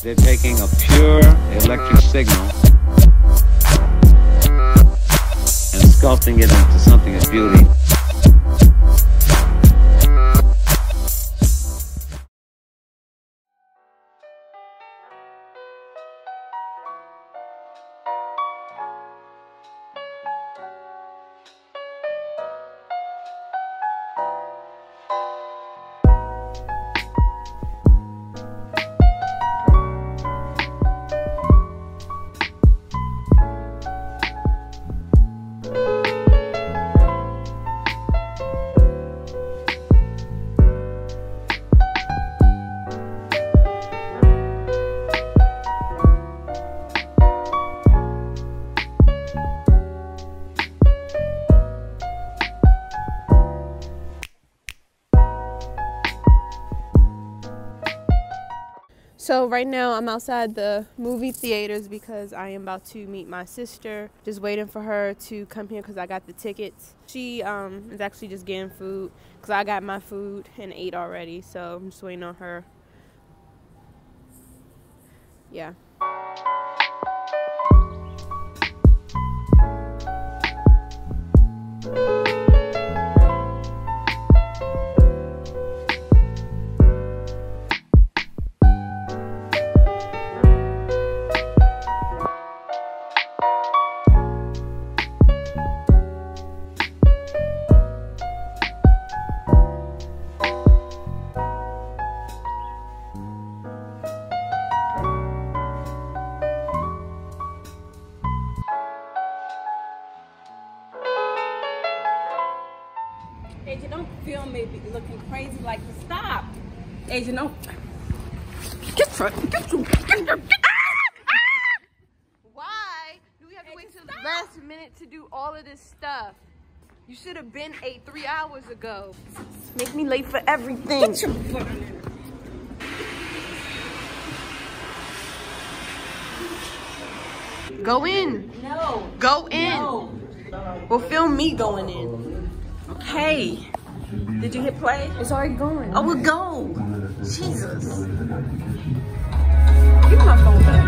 They're taking a pure electric signal and sculpting it into something of beauty. So right now I'm outside the movie theaters because I am about to meet my sister. Just waiting for her to come here because I got the tickets. She um, is actually just getting food because I got my food and ate already. So I'm just waiting on her. Yeah. Agent, don't. Get your, get your, get your, get Why do we have to wait till the last minute to do all of this stuff? You should have been ate three hours ago. Make me late for everything. Get your butt on there. Go in. No. Go in. No. Well, film me going in. Okay. Did you hit play? It's already going. Oh, we'll go. Jesus. give my phone back.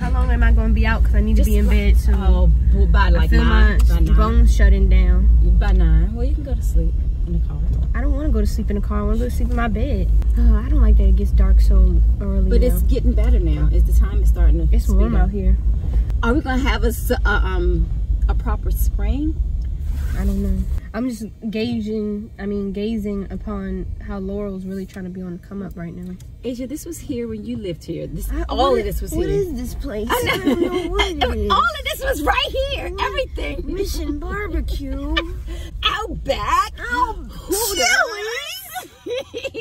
How long am I going to be out? Because I need to be in bed soon. Oh, well, by I like feel nine. my By bones shutting down. By nine. Well, you can go to sleep in the car. I don't want to go to sleep in the car. I want to go to sleep in my bed. Oh, I don't like that it gets dark so early. But now. it's getting better now. Is the time is starting to it's warm up. out here. Are we gonna have a uh, um a proper spring? I don't know. I'm just gauging. I mean, gazing upon how Laurel's really trying to be on the come up right now. Asia, this was here when you lived here. This I- all what- of this was What here. is this place? I know. don't know what it is. all of this was right here. Everything. Mission Barbecue. Outback. Oh, Chili's.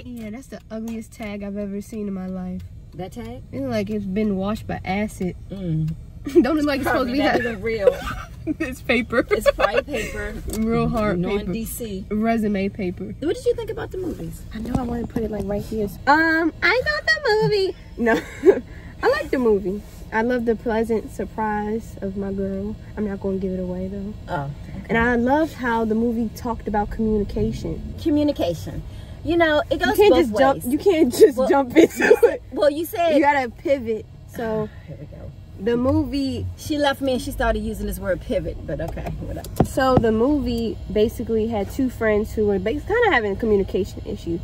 Yeah, that's the ugliest tag I've ever seen in my life. that tag? It look like it's been washed by acid. Mm. Don't look like it's supposed to be that. real. it's paper. It's white paper. real hard Non paper. DC. Resume paper. What did you think about the movies? I know I want to put it like right here. Um, I thought the movie. No, I like the movie. I love the pleasant surprise of my girl. I'm not going to give it away though. Oh, And I loved how the movie talked about communication. communication. You know, it You goes can't both just ways. jump. You can't just Well, jump into it. well, you said. You gotta pivot. So Here we go. The movie She left me and she started using this word pivot, but okay, whatever. So the movie basically had two friends who were bas- kind of having communication issues.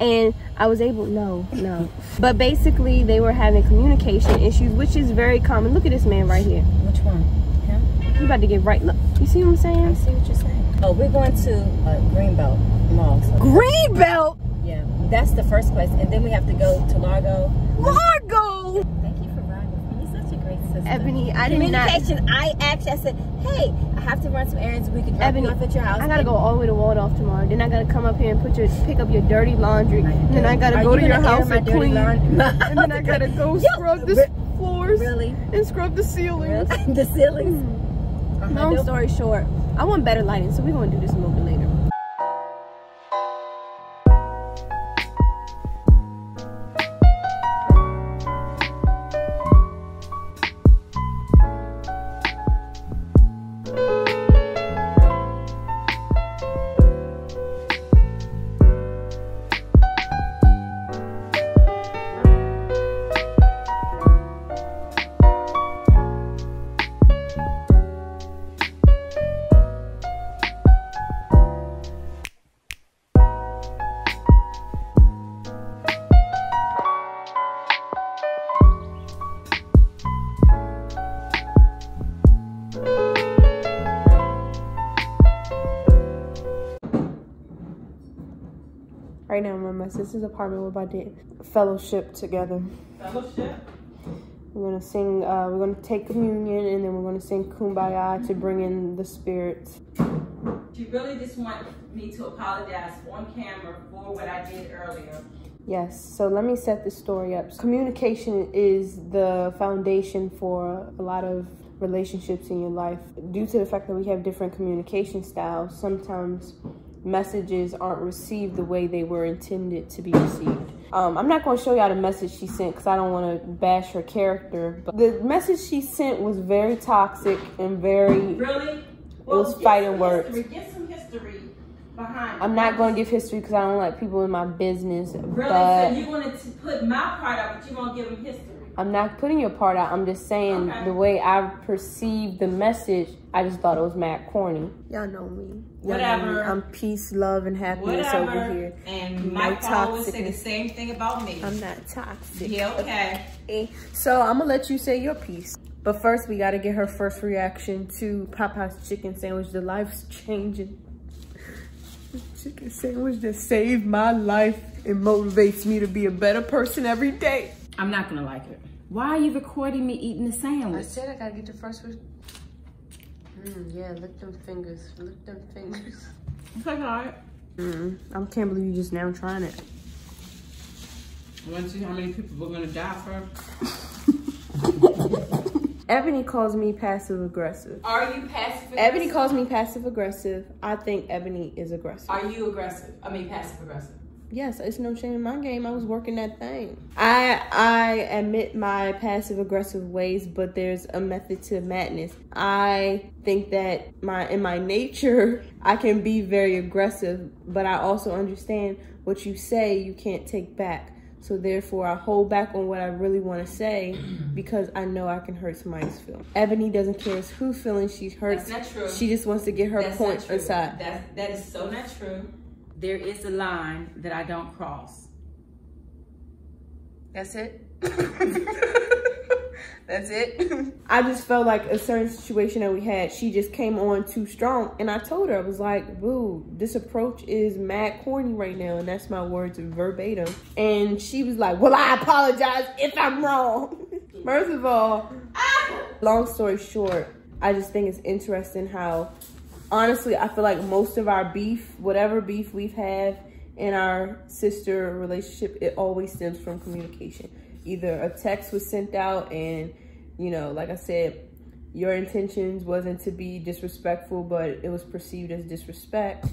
And I was able, no, no. But basically, they were having communication issues, which is very common. Look at this man right here. Which one? Him? He's about to get right. Look, you see what I'm saying? I see what you're saying. Oh, we're going to uh, Greenbelt Mall. So Greenbelt, yeah, that's the first place, and then we have to go to Largo. Largo. Thank you for riding with me. You're such a great sister. Ebony, I did not. Communication. I actually I said, hey, I have to run some errands. We could drop Ebony, you off at your house. I gotta go all the way to Waldorf tomorrow. Then I gotta come up here and put your pick up your dirty laundry. And then I gotta Are go you to your house and clean. laundry? and then I gotta go Yo, scrub the floors Really? and scrub the ceilings. Really? the ceilings. Uh-huh. Long story short, I want better lighting, so we're gonna do this a little bit Right now, I'm at my sister's apartment. We're about to fellowship together. Fellowship. We're gonna sing. Uh, we're gonna take communion, and then we're gonna sing "Kumbaya" to bring in the spirits. She really just want me to apologize on camera for what I did earlier. Yes. So let me set the story up. Communication is the foundation for a lot of relationships in your life. Due to the fact that we have different communication styles, sometimes messages aren't received the way they were intended to be received. Um, I'm not going to show y'all the message she sent because I don't want to bash her character. But the message she sent was very toxic and very. Really? it was fighting words. History. Get some history behind. I'm not going to give history because I don't like people in my business. Really? But so you wanted to put my part out, but you won't give them history. I'm not putting your part out. I'm just saying Okay. the way I perceived the message, I just thought it was mad corny. Y'all know me. Y'all know me. Whatever. I'm peace, love, and happiness over here. And No Mike always say the same thing about me. I'm not toxic. yeah, okay. Eh. So I'm gonna let you say your piece. But first, we gotta get her first reaction to Popeye's chicken sandwich. The life's changing. The chicken sandwich that saved my life and motivates me to be a better person every day. I'm not gonna like it. Why are you recording me eating the sandwich? I said I gotta get the first one. Mm, yeah, lick them fingers. Lick them fingers. Okay, alright. Mm, I can't believe you just now trying it. I want to see how many people we're gonna die for. Ebony calls me passive aggressive. Are you passive aggressive? Ebony calls me passive aggressive. I think Ebony is aggressive. Are you aggressive? I mean, passive aggressive. Yes, it's no shame in my game. I was working that thing. I I admit my passive aggressive ways, but there's a method to madness. I think that my in my nature, I can be very aggressive, but I also understand what you say you can't take back. So therefore, I hold back on what I really want to say because I know I can hurt somebody's feelings. Ebony doesn't care whose feelings she hurts. That's not true. She just wants to get her That's point aside. That's, that is so not true. There is a line that I don't cross. That's it. That's it. I just felt like a certain situation that we had, she just came on too strong. And I told her, I was like, boo, this approach is mad corny right now. And that's my words verbatim. And she was like, well, I apologize if I'm wrong. First of all, ah! long story short, I just think it's interesting how, honestly, I feel like most of our beef, whatever beef we've had in our sister relationship, it always stems from communication. Either a text was sent out and, you know, like I said, your intentions wasn't to be disrespectful, but it was perceived as disrespect.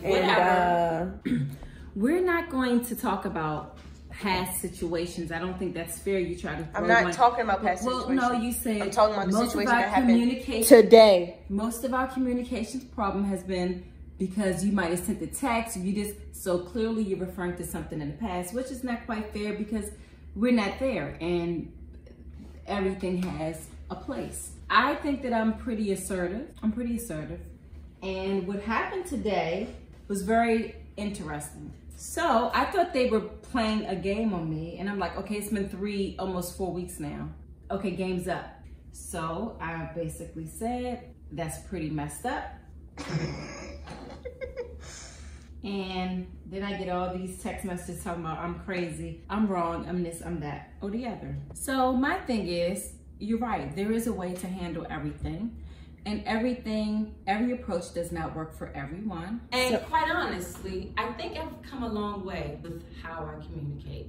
Whatever. And uh, We're not going to talk about past situations. I don't think that's fair. You try to. I'm not one- talking about past well, situations. Well, no, you said I'm talking about the most situation of our that happened communication. today. most of our communications problem has been because you might have sent the text. You just so clearly you're referring to something in the past, which is not quite fair because we're not there, and everything has a place. I think that I'm pretty assertive. I'm pretty assertive. And what happened today was very interesting. So I thought they were playing a game on me, and I'm like, okay, it's been three, almost four weeks now. Okay, game's up. So I basically said, that's pretty messed up. and then I get all these text messages talking about I'm crazy, I'm wrong, I'm this, I'm that, or the other. So my thing is, you're right, there is a way to handle everything. And everything, every approach does not work for everyone. And So- quite honestly, I think I've come a long way with how I communicate.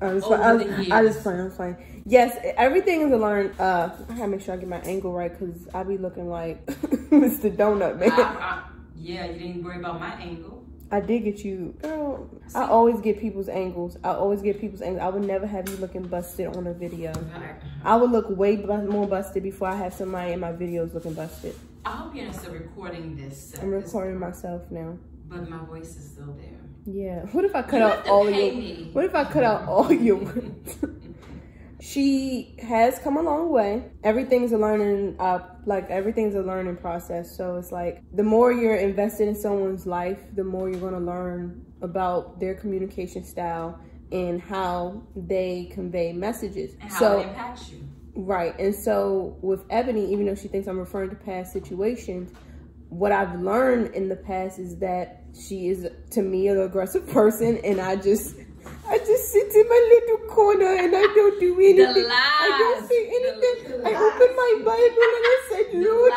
I was, Over I, was I, just playing. I'm playing. Yes, everything is a learn. Uh, I gotta make sure I get my angle right because I be looking like Mr. Donut Man. I- I- yeah, you didn't worry about my angle. I did get you, girl. I always get people's angles. I always get people's angles. I would never have you looking busted on a video. I would look way bu- more busted before I have somebody in my videos looking busted. I hope you're not still recording this. uh, I'm this- recording myself now. But my voice is still there. Yeah. What if I cut You out all your? me. What if I cut out all your? she has come a long way. Everything's a learning, uh, like everything's a learning process. So it's like the more you're invested in someone's life, the more you're gonna learn about their communication style and how they convey messages. And how so it impacts you. Right. And so with Ebony, even though she thinks I'm referring to past situations, what I've learned in the past is that she is to me an aggressive person, and I just sit in my little corner and I don't do anything. I don't say anything. I open my Bible and I said, Lord,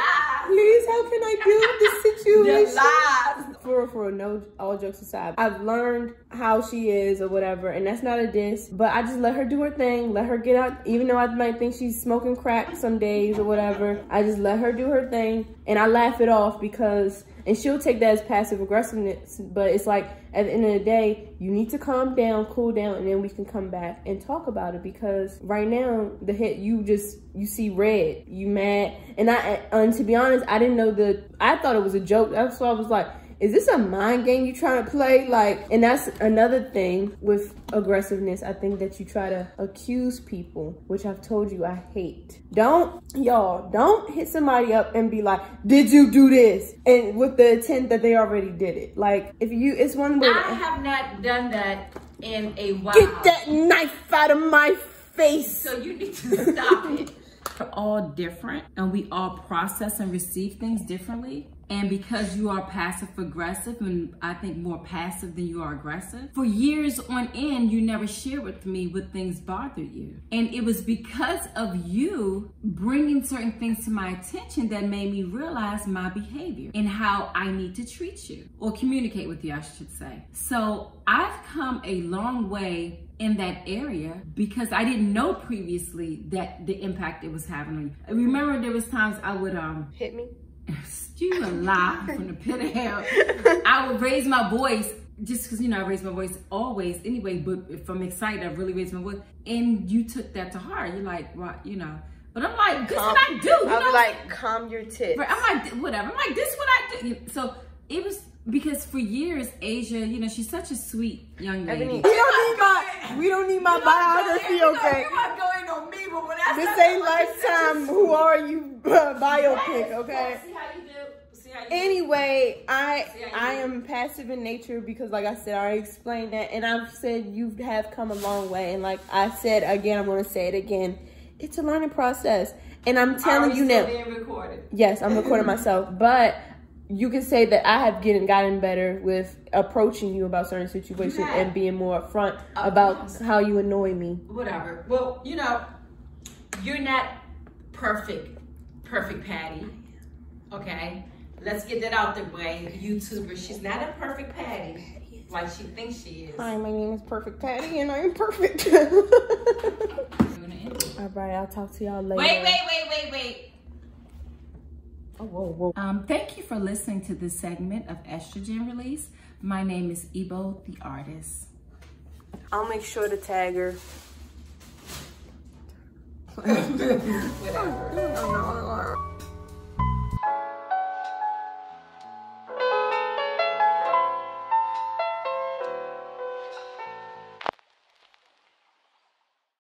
please, how can I deal with this situation? For for no, all jokes aside, I've learned how she is or whatever, and that's not a diss. But I just let her do her thing, let her get out. Even though I might think she's smoking crack some days or whatever, I just let her do her thing, and I laugh it off because and she'll take that as passive aggressiveness but it's like at the end of the day you need to calm down cool down and then we can come back and talk about it. Because right now the hit you just you see red you mad. And i and to be honest i didn't know the i thought it was a joke. That's why i was like is this a mind game you trying to play? Like, and that's another thing with aggressiveness. I think that you try to accuse people, which I've told you I hate. Don't, y'all, don't hit somebody up and be like, did you do this? And with the intent that they already did it. Like, if you, it's one way. I have not done that in a while. Get that knife out of my face. So you need to stop it. We're all different and we all process and receive things differently. And because you are passive aggressive, and I think more passive than you are aggressive, for years on end, you never shared with me what things bother you. And it was because of you bringing certain things to my attention that made me realize my behavior and how I need to treat you or communicate with you, I should say. So I've come a long way in that area because I didn't know previously that the impact it was having on you. Remember there was times I would um hit me you a lie from the pit of hell. I would raise my voice just because, you know, I raise my voice always anyway, but if I'm excited, I really raise my voice. And you took that to heart. You're like, what, you know. But I'm like, this calm, what I do. I'll be like, calm your tits. I'm like, whatever. I'm like, this what I do. So it was because for years, Asia, you know, she's such a sweet young lady. We don't need my, we don't need my biography, okay? You're not going on me, but when I this ain't lifetime. Who are you? Uh, biopic, okay? See how you do. Anyway, I I am passive in nature because, like I said, I already explained that, and I've said you have come a long way, and like I said again, I'm gonna say it again. It's a learning process, and I'm telling you now. Yes, I'm recording myself, but you can say that I have getting gotten better with approaching you about certain situations and being more upfront uh, about how you annoy me. Whatever. Well, you know, you're not perfect, perfect Patty. Okay? Let's get that out the way. YouTuber, she's not a perfect Patty like she thinks she is. Hi, my name is Perfect Patty and I am perfect. All right, I'll talk to y'all later. Wait, wait, wait, wait, wait. Oh, whoa, whoa. Um, thank you for listening to this segment of Estrogen Release. My name is Ebo, the artist. I'll make sure to tag her. Whatever.